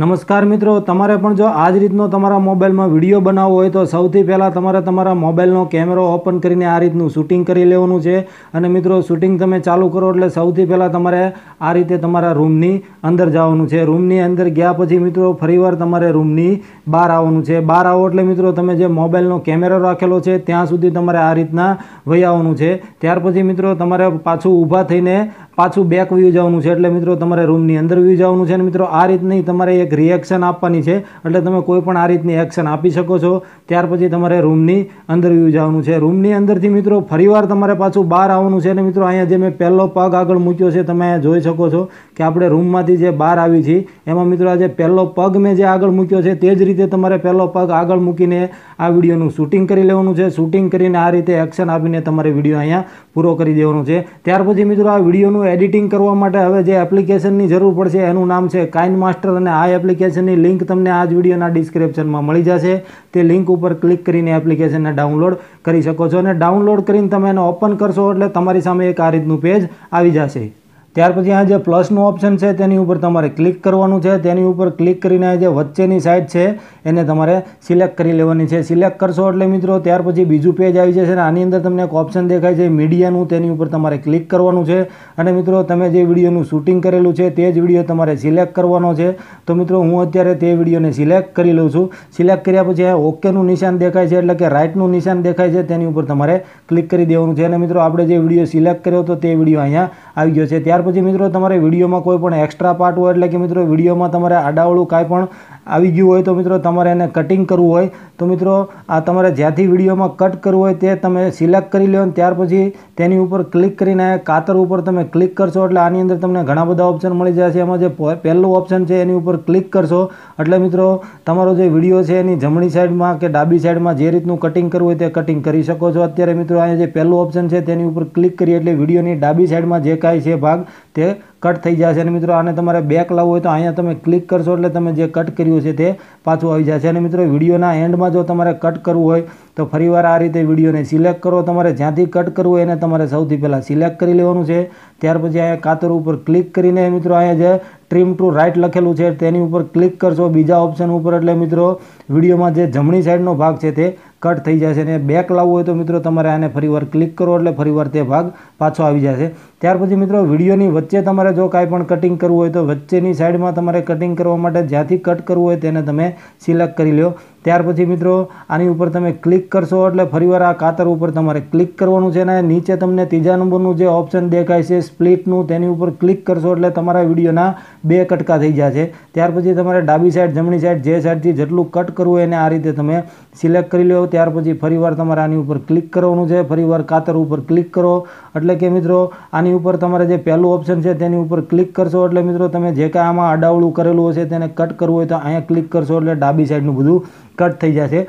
નમસ્કાર મિત્રો, તમારે પણ જો આ જ રીતનો તમારા મોબાઈલમાં વીડિયો બનાવવો હોય તો સૌથી પહેલાં તમારે તમારા મોબાઈલનો કેમેરો ઓપન કરીને આ રીતનું શૂટિંગ કરી લેવાનું છે. અને મિત્રો, શૂટિંગ તમે ચાલુ કરો એટલે સૌથી પહેલાં તમારે આ રીતે તમારા રૂમની અંદર જવાનું છે. રૂમની અંદર ગયા પછી મિત્રો, ફરીવાર તમારે રૂમની બહાર આવવાનું છે. બહાર આવો એટલે મિત્રો, તમે જે મોબાઈલનો કેમેરો રાખેલો છે, ત્યાં સુધી તમારે આ રીતના વહી આવવાનું છે. ત્યાર પછી મિત્રો, તમારે પાછું ઊભા થઈને પાછું બેક વ્યૂ જવાનું છે. એટલે મિત્રો, તમારે રૂમની અંદર વ્યૂ જવાનું છે. અને મિત્રો, આ રીતની તમારે એક રિએક્શન આપવાની છે. એટલે તમે કોઈ પણ આ રીતની એક્શન આપી શકો છો. ત્યાર પછી તમારે રૂમની અંદર વ્યૂ જવાનું છે. રૂમની અંદરથી મિત્રો, ફરીવાર તમારે પાછું બહાર આવવાનું છે. અને મિત્રો, અહીંયા જે મેં પહેલો પગ આગળ મૂક્યો છે, તમે જોઈ શકો છો કે આપણે રૂમમાંથી જે બહાર આવી છીએ, એમાં મિત્રો આજે પહેલો પગ મેં જે આગળ મૂક્યો છે, તે જ રીતે તમારે પહેલો પગ આગળ મૂકીને આ વિડીયોનું શૂટિંગ કરી લેવાનું છે. શૂટિંગ કરીને આ રીતે એક્શન આપીને તમારે વીડિયો અહીંયા પૂરો કરી દેવાનો છે. ત્યાર પછી મિત્રો, આ વિડીયોનું એડિટિંગ કરવા માટે હવે જે એપ્લિકેશનની જરૂર પડશે, એનું નામ છે કાઇન માસ્ટર અને આ એપ્લિકેશનની લિંક તમને આ જ વિડીયોના ડિસ્ક્રિપ્શનમાં મળી જશે. તે લિંક ઉપર ક્લિક કરીને એપ્લિકેશનને ડાઉનલોડ કરી શકો છો અને ડાઉનલોડ કરીને તમે એને ઓપન કરશો એટલે તમારી સામે એક આ રીતનું પેજ આવી જશે. ત્યાર પછી આ જે પ્લસનું ઓપ્શન છે, તેની ઉપર તમારે ક્લિક કરવાનું છે. તેની ઉપર ક્લિક કરીને આ જે વચ્ચેની સાઇડ છે, એને તમારે સિલેક્ટ કરી લેવાની છે. સિલેક્ટ કરશો એટલે મિત્રો, ત્યાર પછી બીજું પેજ આવી જશે અને આની અંદર તમને એક ઓપ્શન દેખાય છે મીડિયાનું તેની ઉપર તમારે ક્લિક કરવાનું છે. અને મિત્રો, તમે જે વિડીયોનું શૂટિંગ કરેલું છે, તે જ વીડિયો તમારે સિલેક્ટ કરવાનો છે. તો મિત્રો, હું અત્યારે તે વિડીયોને સિલેક્ટ કરી લઉં છું. સિલેક્ટ કર્યા પછી આ ઓકેનું નિશાન દેખાય છે, એટલે કે રાઇટનું નિશાન દેખાય છે, તેની ઉપર તમારે ક્લિક કરી દેવાનું છે. અને મિત્રો, આપણે જે વીડિયો સિલેક્ટ કર્યો હતો, તે વીડિયો અહીંયા આવી ગયો છે. ત્યાર પછી મિત્રો તમારે વિડીયોમાં કોઈ પણ એક્સ્ટ્રા પાર્ટ હોય એટલે કે મિત્રો વિડીયોમાં તમારે આડાવળું કાંઈ પણ આવી ગયું હોય તો મિત્રો તમારે એને કટિંગ કરવું હોય, તો મિત્રો આ તમારે જ્યાંથી વિડીયોમાં કટ કરવું હોય તે તમે સિલેક્ટ કરી લો ત્યાર પછી તેની ઉપર ક્લિક કરીને કાતર ઉપર તમે ક્લિક કરશો એટલે આની અંદર તમને ઘણા બધા ઓપ્શન મળી જશે. એમાં જે પહેલું ઓપ્શન છે એની ઉપર ક્લિક કરશો એટલે મિત્રો તમારો જે વીડિયો છે એની જમણી સાઈડમાં કે ડાબી સાઈડમાં જે રીતનું કટિંગ કરવું હોય તે કટિંગ કરી શકો છો. અત્યારે મિત્રો અહીંયા જે પહેલું ઓપ્શન છે તેની ઉપર ક્લિક કરીએ એટલે વિડીયોની ડાબી સાઈડમાં જે કાંઈ છે ભાગ તે કટ થઈ જશે અને મિત્રો, આને તમારે બેક લાવવું હોય તો અહીંયા તમે ક્લિક કરશો એટલે તમે જે કટ કર્યું છે તે પાછું આવી જશે. અને મિત્રો, વિડીયોના એન્ડમાં જો તમારે કટ કરવું હોય તો ફરીવાર આ રીતે વિડીયોને સિલેક્ટ કરો. તમારે જ્યાંથી કટ કરવું હોય એને તમારે સૌથી પહેલાં સિલેક્ટ કરી લેવાનું છે. ત્યાર પછી અહીંયા કાતર ઉપર ક્લિક કરીને મિત્રો, અહીંયા જે ટ્રીમ ટુ રાઇટ લખેલું છે તેની ઉપર ક્લિક કરશો. બીજા ઓપ્શન ઉપર એટલે મિત્રો, વિડીયોમાં જે જમણી સાઈડનો ભાગ છે તે કટ થઈ જશે અને બેક લાવવું હોય તો મિત્રો તમારે આને ફરીવાર ક્લિક કરો એટલે ફરીવાર તે ભાગ પાછો આવી જશે. ત્યાર પછી મિત્રો વિડીયોની વચ્ચે તમારે જો કાંઈ પણ કટિંગ કરવું હોય તો વચ્ચેની સાઈડમાં તમારે કટિંગ કરવા માટે જ્યાંથી કટ કરવું હોય તેને તમે સિલેક્ટ કરી લો ત્યાર પછી મિત્રો આની ઉપર તમે ક્લિક કરશો એટલે ફરીવાર આ કાતર ઉપર તમારે ક્લિક કરવાનું છે અને નીચે તમને ત્રીજા નંબરનું જે ઓપ્શન દેખાય છે સ્પ્લિટનું, તેની ઉપર ક્લિક કરશો એટલે તમારા વિડીયોના બે કટકા થઈ જશે. ત્યાર પછી તમારે ડાબી સાઈડ જમણી સાઈડ જે સાઈડથી જેટલું કટ કરવું હોય એને આ રીતે તમે સિલેક્ટ કરી લો ત્યાર પછી ફરીવાર તમારે આની ઉપર ક્લિક કરવાનું છે. ફરીવાર કાતર ઉપર ક્લિક કરો. એટલે કે મિત્રો, આની ઉપર તમારે જે પહેલું ઓપ્શન છે તેની ઉપર ક્લિક કરશો. એટલે મિત્રો, તમે જે કાંઈ આમાં અડાવડું કરેલું હશે તેને કટ કરવું હોય તો અહીંયા ક્લિક કરશો. એટલે ડાબી સાઈડનું બધું કટ થઈ જશે.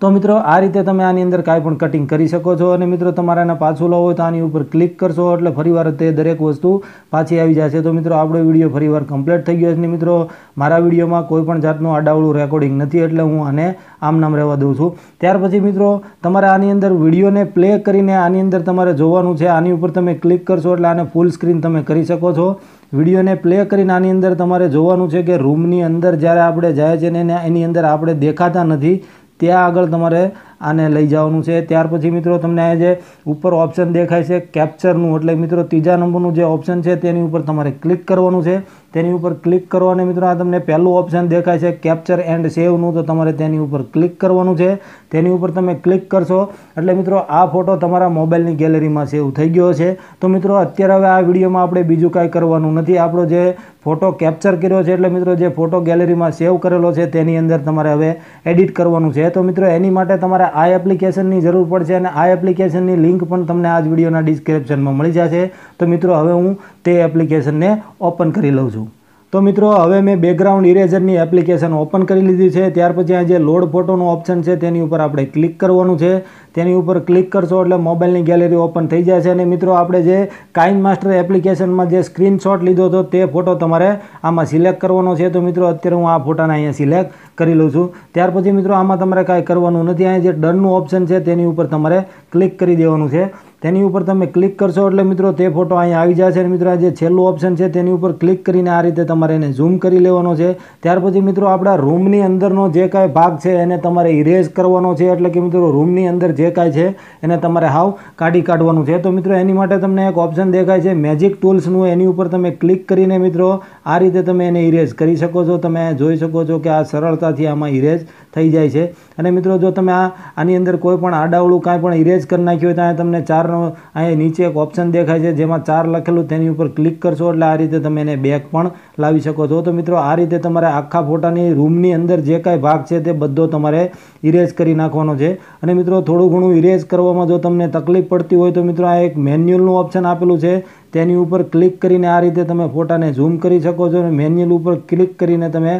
તો મિત્રો, આ રીતે તમે આની અંદર કાંઈ પણ કટિંગ કરી શકો છો અને મિત્રો તમારે એને પાછું લો હોય તો આની ઉપર ક્લિક કરશો એટલે ફરીવાર તે દરેક વસ્તુ પાછી આવી જશે. તો મિત્રો, આપણો વીડિયો ફરીવાર કમ્પ્લીટ થઈ ગયો છે ને મિત્રો, મારા વિડીયોમાં કોઈ પણ જાતનું આડાવડું રેકોર્ડિંગ નથી એટલે હું આને આમ નામ રહેવા દઉં છું. ત્યાર પછી મિત્રો, તમારે આની અંદર વિડીયોને પ્લે કરીને આની અંદર તમારે જોવાનું છે. આની ઉપર તમે ક્લિક કરશો એટલે આને ફૂલ સ્ક્રીન તમે કરી શકો છો. વિડીયોને પ્લે કરીને આની અંદર તમારે જોવાનું છે કે રૂમની અંદર જ્યારે આપણે જાય છે ને એની અંદર આપણે દેખાતા નથી ત્યાં આગળ તમારે આને લઈ જવાનું છે. ત્યાર પછી મિત્રો તમને આ જે ઉપર ઓપ્શન દેખાય છે કેપ્ચરનું એટલે મિત્રો ત્રીજા નંબરનું જે ઓપ્શન છે તેની ઉપર તમારે ક્લિક કરવાનું છે. તેની ઉપર ક્લિક કરો અને મિત્રો આ તમને પહેલું ઓપ્શન દેખાય છે કેપ્ચર એન્ડ સેવનું તો તમારે તેની ઉપર ક્લિક કરવાનું છે. તેની ઉપર તમે ક્લિક કરશો, એટલે મિત્રો આ ફોટો તમારા મોબાઈલની ગેલેરીમાં સેવ થઈ ગયો છે. તો મિત્રો અત્યારે હવે આ વિડીયોમાં આપણે બીજું કાંઈ કરવાનું નથી. આપણો જે ફોટો કેપ્ચર કર્યો છે, એટલે મિત્રો જે ફોટો ગેલેરીમાં સેવ કરેલો છે, તેની અંદર તમારે હવે એડિટ કરવાનું છે. તો મિત્રો એની માટે તમારે આ એપ્લિકેશનની જરૂર પડશે અને આ એપ્લિકેશનની લિંક પણ તમને આ જ વિડીયોના ડિસ્ક્રિપ્શનમાં મળી જશે. તો મિત્રો, હવે હું તે એપ્લિકેશનને ઓપન કરી લઉં છું. તો મિત્રો, હવે મેં બેકગ્રાઉન્ડ ઇરેઝરની એપ્લિકેશન ઓપન કરી લીધી છે. ત્યાર પછી આ જે લોડ ફોટોનું ઓપ્શન છે, તેની ઉપર આપણે ક્લિક કરવાનું છે. તેની ઉપર ક્લિક કરશો એટલે મોબાઈલની ગેલેરી ઓપન થઈ જાય છે અને મિત્રો, આપણે જે કાઇન માસ્ટર એપ્લિકેશનમાં જે સ્ક્રીનશોટ લીધો હતો, તે ફોટો તમારે આમાં સિલેક્ટ કરવાનો છે. તો મિત્રો, અત્યારે હું આ ફોટાને અહીંયા સિલેક્ટ કરી લઉં છું. ત્યાર પછી મિત્રો, આમાં તમારે કાંઈ કરવાનું નથી. અહીંયા જે ડનનું ઓપ્શન છે, તેની ઉપર તમારે ક્લિક કરી દેવાનું છે. તેની ઉપર તમે ક્લિક કરશો એટલે મિત્રો તે ફોટો અહીંયા આવી જશે. અને મિત્રો જે છેલ્લું ઓપ્શન છે તેની ઉપર ક્લિક કરીને આ રીતે તમારે એને ઝૂમ કરી લેવાનો છે. ત્યાર પછી મિત્રો આપણા રૂમની અંદરનો જે કાંઈ ભાગ છે એને તમારે ઇરેઝ કરવાનો છે. એટલે કે મિત્રો રૂમની અંદર જે કાંઈ છે એને તમારે હાવ કાઢી કાઢવાનું છે. તો મિત્રો એની માટે તમને એક ઓપ્શન દેખાય છે મેજિક ટૂલ્સનું એની ઉપર તમે ક્લિક કરીને મિત્રો આ રીતે તમે એને ઇરેઝ કરી શકો છો. તમે જોઈ શકો છો કે આ સરળતાથી આમાં ઇરેઝ થઈ જાય છે. અને મિત્રો, જો તમે આ, આની અંદર કોઈ પણ આડાવડું કાંઈ પણ ઇરેઝ કરી નાખ્યું હોય તો તમને ચારનો, અહીંયા નીચે એક ઓપ્શન દેખાય છે, જેમાં ચાર લખેલું, તેની ઉપર ક્લિક કરશો એટલે આ રીતે તમે એને બેક પણ લાવી શકો છો. તો મિત્રો, આ રીતે તમારે આખા ફોટાની રૂમની અંદર જે કાંઈ ભાગ છે તે બધો તમારે ઇરેઝ કરી નાખવાનો છે. અને મિત્રો, થોડું ઘણું ઇરેઝ કરવામાં જો તમને તકલીફ પડતી હોય તો મિત્રો, આ એક મેન્યુઅલનું ઓપ્શન આપેલું છે. તેની ઉપર ક્લિક કરીને આ રીતે તમે ફોટાને ઝૂમ કરી શકો છો અને મેન્યુઅલ ઉપર ક્લિક કરીને તમે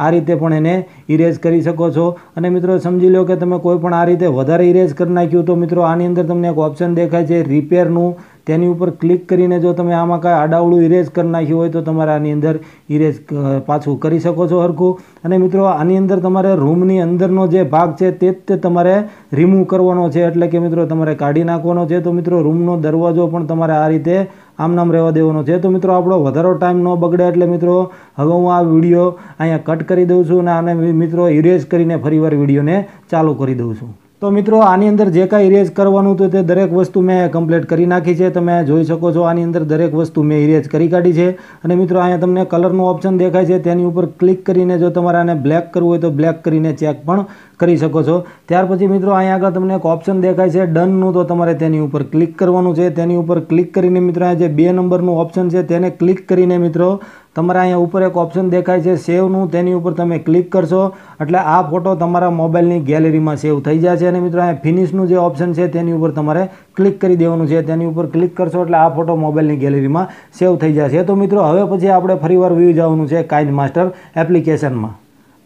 આ રીતે પણ એને ઇરેઝ કરી શકો છો. અને મિત્રો, સમજી લો કે તમે કોઈ પણ આ રીતે વધારે ઇરેઝ કરી નાખ્યું તો મિત્રો, આની અંદર તમને એક ઓપ્શન દેખાય છે રિપેરનું તેની ઉપર ક્લિક કરીને જો તમે આમાં કાંઈ આડાવડું ઇરેઝ કરી નાખ્યું હોય તો તમારે આની અંદર ઇરેઝ પાછું કરી શકો છો હરખું. અને મિત્રો, આની અંદર તમારે રૂમની અંદરનો જે ભાગ છે તે જ તે તમારે રિમૂવ કરવાનો છે. એટલે કે મિત્રો, તમારે કાઢી નાખવાનો છે. તો મિત્રો રૂમનો દરવાજો પણ તમારે આ રીતે આમ નામ રહેવા દેવાનો છે. તો મિત્રો, આપણો વધારો ટાઈમ ન બગડે એટલે મિત્રો, હવે હું આ વીડિયો અહીંયા કટ કરી દઉં છું અને આને મિત્રો ઇરેઝ કરીને ફરીવાર વિડીયોને ચાલુ કરી દઉં છું. તો મિત્રો, આની અંદર જે કાંઈ ઇરેજ કરવાનું હતું તે દરેક વસ્તુ મેં કમ્પ્લીટ કરી નાખી છે. તમે જોઈ શકો છો, આની અંદર દરેક વસ્તુ મેં ઇરેજ કરી કાઢી છે. અને મિત્રો, અહીંયા તમને કલરનું ઓપ્શન દેખાય છે. તેની ઉપર ક્લિક કરીને જો તમારે આને બ્લેક કરવું હોય તો બ્લેક કરીને ચેક પણ કરી શકો છો. ત્યાર પછી મિત્રો, અહીંયા આગળ તમને એક ઓપ્શન દેખાય છે ડનનું તો તમારે તેની ઉપર ક્લિક કરવાનું છે. તેની ઉપર ક્લિક કરીને મિત્રો, અહીંયા જે બે નંબરનું ઓપ્શન છે, તેને ક્લિક કરીને મિત્રો તમારે અહીંયા ઉપર એક ઓપ્શન દેખાય છે સેવનું તેની ઉપર તમે ક્લિક કરશો. એટલે આ ફોટો તમારા મોબાઈલની ગેલેરીમાં સેવ થઈ જશે. અને મિત્રો, અહીંયા ફિનિશનું જે ઓપ્શન છે, તેની ઉપર તમારે ક્લિક કરી દેવાનું છે. તેની ઉપર ક્લિક કરશો એટલે આ ફોટો મોબાઈલની ગેલેરીમાં સેવ થઈ જશે. તો મિત્રો, હવે પછી આપણે ફરીવાર વ્યૂ જવાનું છે કાઇન માસ્ટર એપ્લિકેશનમાં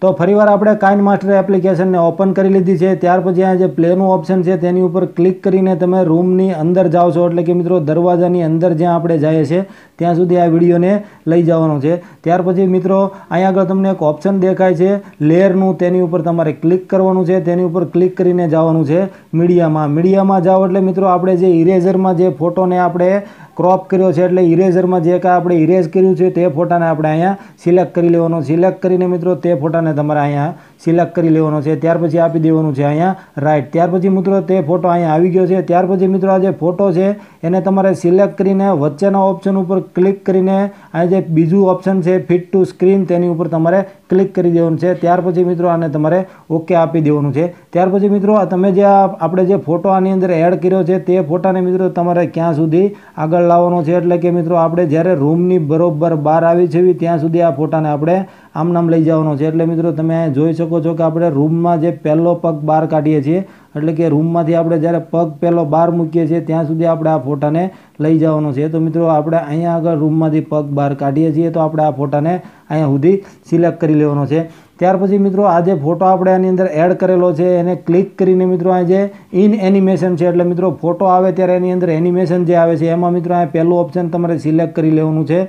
તો ફરીવાર આપણે કાઇન માસ્ટર એપ્લિકેશનને ઓપન કરી લીધી છે. ત્યાર પછી અહીંયા જે પ્લેનું ઓપ્શન છે, તેની ઉપર ક્લિક કરીને તમે રૂમની અંદર જાઓ છો. એટલે કે મિત્રો, દરવાજાની અંદર જ્યાં આપણે જઈએ છીએ ત્યાં સુધી આ વિડીયોને લઈ જવાનો છે. ત્યાર પછી મિત્રો અહીંયા આગળ તમને એક ઓપ્શન દેખાય છે. લેયરનું તેની ઉપર તમારે ક્લિક કરવાનું છે. તેની ઉપર ક્લિક કરીને જવાનું છે મીડિયામાં. મીડિયામાં જાઓ એટલે મિત્રો, આપણે જે ઇરેઝરમાં જે ફોટોને આપણે ક્રોપ કર્યો છે, એટલે ઇરેઝરમાં જે કાંઈ આપણે ઇરેઝ કર્યું છે, તે ફોટાને આપણે અહીંયા સિલેક્ટ કરી લેવાનો. સિલેક્ટ કરીને મિત્રો, તે ફોટાને તમારે અહીંયા સિલેક્ટ કરી લેવાનો છે, ત્યાર પછી આપી દેવાનું છે અહીંયા. રાઈટ ત્યાર પછી મિત્રો તે ફોટો અહીંયા આવી ગયો છે. ત્યાર પછી મિત્રો આ જે ફોટો છે, એને તમારે સિલેક્ટ કરીને વચ્ચેના ઓપ્શન ઉપર ક્લિક કરીને આ જે બીજું ઓપ્શન છે ફિટ ટુ સ્ક્રીન તેની ઉપર તમારે ક્લિક કરી દેવાનું છે. ત્યાર પછી મિત્રો આને તમારે ઓકે આપી દેવાનું છે. ત્યાર પછી મિત્રો તમે જે આપણે જે ફોટો આની અંદર એડ કર્યો છે, તે ફોટાને મિત્રો તમારે ક્યાં સુધી આગળ લાવવાનો છે? એટલે કે મિત્રો આપણે જ્યારે રૂમની બરોબર બહાર આવી છે, ત્યાં સુધી આ ફોટાને આપણે આમ નામ લઈ જવાનો છે. એટલે મિત્રો તમે જોઈ શકો છો કે આપણે રૂમમાં જે પહેલો પગ બહાર કાઢીએ છીએ, એટલે કે રૂમમાંથી આપણે જ્યારે પગ પહેલો બહાર મૂકીએ છીએ, ત્યાં સુધી આપણે આ ફોટાને લઈ જવાનો છે. તો મિત્રો આપણે અહીંયા આગળ રૂમમાંથી પગ બહાર કાઢીએ છીએ, તો આપણે આ ફોટાને અહીંયા સુધી સિલેક્ટ કરી લેવાનો છે. ત્યાર પછી મિત્રો આ જે ફોટો આપણે આની અંદર એડ કરેલો છે, એને ક્લિક કરીને મિત્રો આ જે ઇન એનિમેશન છે, એટલે મિત્રો ફોટો આવે ત્યારે એની અંદર એનિમેશન જે આવે છે, એમાં મિત્રો આ પહેલું ઓપ્શન તમારે સિલેક્ટ કરી લેવાનું છે.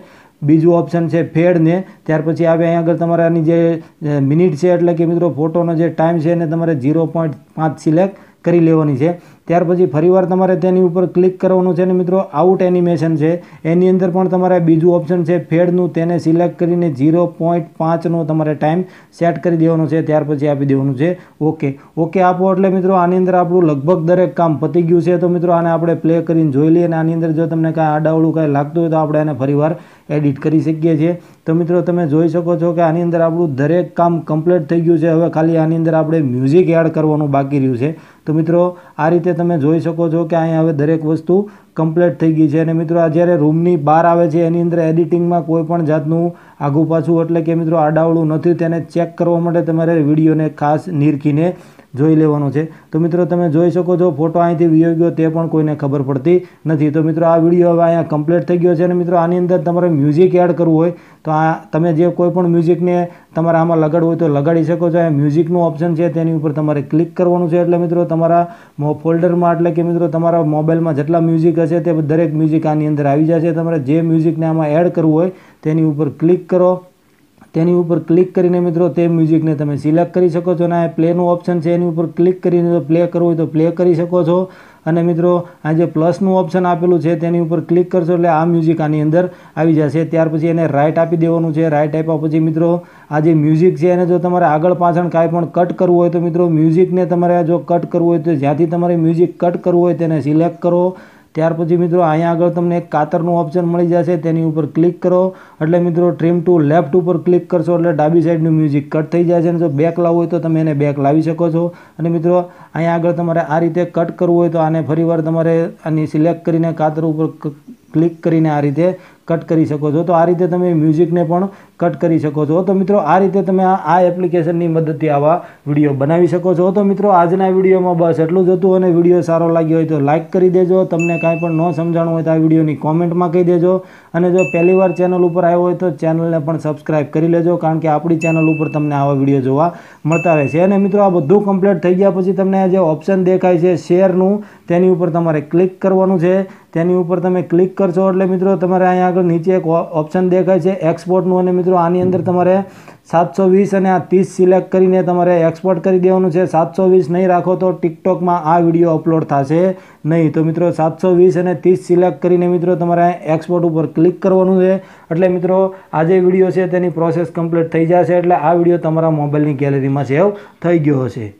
બીજું ઓપ્શન છે ફેડને. ત્યાર પછી આવે અહીંયા આગળ તમારે આની જે મિનિટ છે એટલે કે મિત્રો ફોટોનો જે ટાઈમ છે એને તમારે ઝીરો પોઈન્ટ પાંચ સિલેક્ટ કરી લેવાની છે. ત્યાર પછી ફરીવાર તમારે તેની ઉપર ક્લિક કરવાનું છે અને મિત્રો આઉટ એનિમેશન છે. એની અંદર પણ તમારે બીજું ઓપ્શન છે, ફેડનું, તેને સિલેક્ટ કરીને ઝીરો પોઈન્ટ પાંચનો તમારે ટાઈમ સેટ કરી દેવાનો છે. ત્યાર પછી આપી દેવાનું છે. ઓકે ઓકે આપો એટલે મિત્રો, આની અંદર આપણું લગભગ દરેક કામ પતી ગયું છે. તો મિત્રો, આને આપણે પ્લે કરીને જોઈ લઈએ અને આની અંદર જો તમને કાંઈ આડાવડું કાંઈ લાગતું હોય તો આપણે એને ફરીવાર એડિટ કરી શકીએ છીએ. તો મિત્રો, તમે જોઈ શકો છો કે આની અંદર આપણું દરેક કામ કમ્પ્લીટ થઈ ગયું છે. હવે ખાલી આની અંદર આપણે મ્યુઝિક એડ કરવાનું બાકી રહ્યું છે. તો મિત્રો, આ રીતે તમે જોઈ શકો છો કે અહીંયા હવે દરેક વસ્તુ કમ્પ્લીટ થઈ ગઈ છે. અને મિત્રો, આ જ્યારે રૂમની બહાર આવે છે, એની અંદર એડિટિંગમાં કોઈ પણ જાતનું આઘું પાછું એટલે કે મિત્રો આડાવડું નથી, તેને ચેક કરવા માટે તમારે વિડીયોને ખાસ નીરખીને જોઈ લેવાનો છે. તો મિત્રો, તમે જોઈ શકો છો, ફોટો અહીંથી વિયો ગયો, તે પણ કોઈને ખબર પડતી નથી. તો મિત્રો, આ વીડિયો હવે અહીંયા કમ્પ્લીટ થઈ ગયો છે અને મિત્રો, આની અંદર તમારે મ્યુઝિક એડ કરવું હોય, તો આ તમે જે કોઈ પણ મ્યુઝિકને તમારે આમાં લગાડવું હોય તો લગાડી શકો છો. અહીંયા મ્યુઝિકનું ઓપ્શન છે, તેની ઉપર તમારે ક્લિક કરવાનું છે. એટલે મિત્રો, તમારા ફોલ્ડરમાં એટલે કે મિત્રો, તમારા મોબાઈલમાં જેટલા મ્યુઝિક હશે તે દરેક મ્યુઝિક આની અંદર આવી જશે. તમારે જે મ્યુઝિકને આમાં એડ કરવું હોય તેની ઉપર ક્લિક કરો. તેની ઉપર ક્લિક કરીને મિત્રો તે મ્યુઝિકને તમે સિલેક્ટ કરી શકો છો અને આ પ્લેનું ઓપ્શન છે, એની ઉપર ક્લિક કરીને જો પ્લે કરવું હોય તો પ્લે કરી શકો છો. અને મિત્રો, આ જે પ્લસનું ઓપ્શન આપેલું છે, તેની ઉપર ક્લિક કરશો એટલે આ મ્યુઝિક આની અંદર આવી જશે. ત્યાર પછી એને રાઇટ આપી દેવાનું છે. રાઇટ આપ્યા પછી મિત્રો, આ જે મ્યુઝિક છે, એને જો તમારે આગળ પાછળ કાંઈ પણ કટ કરવું હોય તો મિત્રો મ્યુઝિકને તમારે જો કટ કરવું હોય તો જ્યાંથી તમારે મ્યુઝિક કટ કરવું હોય તેને સિલેક્ટ કરો. ત્યાર પછી મિત્રો અહીંયા આગળ તમને એક કાતરનું ઓપ્શન મળી જશે, તેની ઉપર ક્લિક કરો. એટલે મિત્રો ટ્રીમ ટુ લેફ્ટ ઉપર ક્લિક કરશો એટલે ડાબી સાઈડનું મ્યુઝિક કટ થઈ જાય છે અને જો બેક લાવવું હોય તો તમે એને બેક લાવી શકો છો. અને મિત્રો અહીંયા આગળ તમારે આ રીતે કટ કરવું હોય તો આને ફરીવાર તમારે આની સિલેક્ટ કરીને કાતર ઉપર ક્લિક કરીને આ રીતે કટ કરી શકો છો. તો આ રીતે તમે મ્યુઝિકને પણ કટ કરી શકો છો. તો મિત્રો, આ રીતે તમે આ એપ્લિકેશનની મદદથી આવા વીડિયો બનાવી શકો છો. તો મિત્રો, આજના વિડીયોમાં બસ એટલું જ હતું અને વીડિયો સારો લાગ્યો હોય તો લાઇક કરી દેજો. તમને કાંઈ પણ ન સમજાણું હોય તો આ વિડીયોની કોમેન્ટમાં કહી દેજો. અને જો પહેલી વાર ચેનલ ઉપર આવ્યો હોય તો ચેનલને પણ સબસ્ક્રાઇબ કરી લેજો, કારણ કે આપણી ચેનલ ઉપર તમને આવા વીડિયો જોવા મળતા રહે છે અને મિત્રો, આ બધું કમ્પ્લીટ થઈ ગયા પછી તમને જે ઓપ્શન દેખાય છે શેરનું, તેની ઉપર તમારે ક્લિક કરવાનું છે. તેની ઉપર તમે ક્લિક કરશો એટલે મિત્રો તમારે અહીંયા આગળ નીચે એક ઓપ્શન દેખાય છે એક્સપોર્ટનું અને મિત્રો આની અંદર તમારે સાતસો વીસ અને આ ત્રીસ સિલેક્ટ કરીને તમારે એક્સપોર્ટ કરી દેવાનું છે. સાતસો વીસ નહીં રાખો તો ટિકટોકમાં આ વીડિયો અપલોડ થશે નહીં. તો મિત્રો સાતસો વીસ અને ત્રીસ સિલેક્ટ કરીને મિત્રો તમારે એક્સપોર્ટ ઉપર ક્લિક કરવાનું છે. એટલે મિત્રો આ જે વીડિયો છે તેની પ્રોસેસ કમ્પ્લીટ થઈ જશે એટલે આ વીડિયો તમારા મોબાઈલની ગેલેરીમાં સેવ થઈ ગયો હશે.